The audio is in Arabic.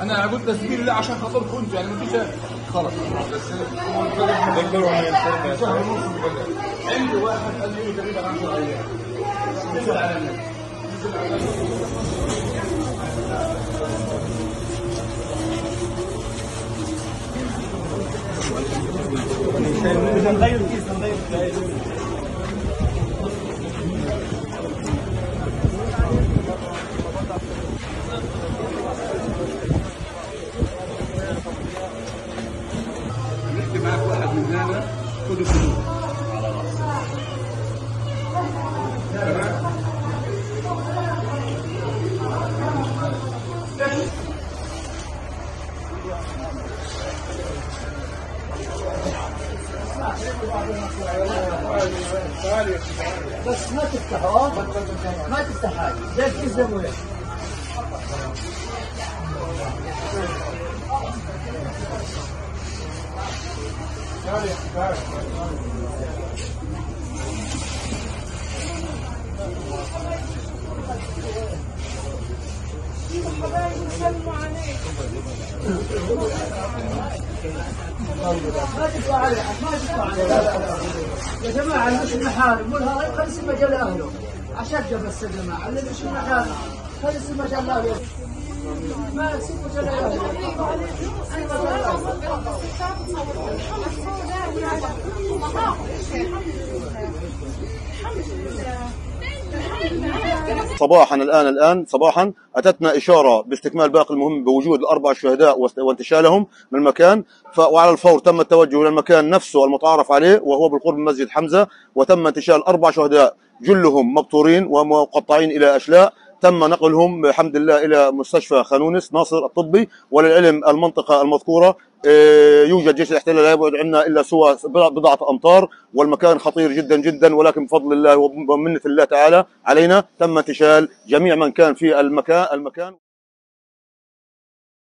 أنا قلت سبيل الله عشان خاطركم أنتوا يعني مفيش خلاص. بس شهر ونص مبلغ عندي واحد قال لي تقريبا 10 أيام نزل على النت نزل على النت نغير واحد من هنا. خذوا بس ما تفتحوا ما تفتح هاي. ليش تلزموا ليش؟ ما تدفع عليه ما تدفع عليه لا لا لا يا جماعة اللي مش محارم خلي يصير مجال اهله اشجع بس يا جماعة اللي مش محارم يصير مجال اهله ما يصير مجال اهله صباحا الآن الآن صباحا أتتنا إشارة باستكمال باقي المهم بوجود الأربع شهداء وانتشالهم من المكان. وعلى الفور تم التوجه إلى المكان نفسه المتعارف عليه وهو بالقرب من مسجد حمزة وتم انتشال أربع شهداء جلهم مقطورين ومقطعين إلى أشلاء تم نقلهم بحمد الله إلى مستشفى خانونس ناصر الطبي وللعلم المنطقة المذكورة. آه، يوجد جيش الاحتلال لا يبعد عنا إلا سوى بضعة أمتار والمكان خطير جدا جدا ولكن بفضل الله ومنه الله تعالى علينا. تم انتشال جميع من كان في المكان المكان.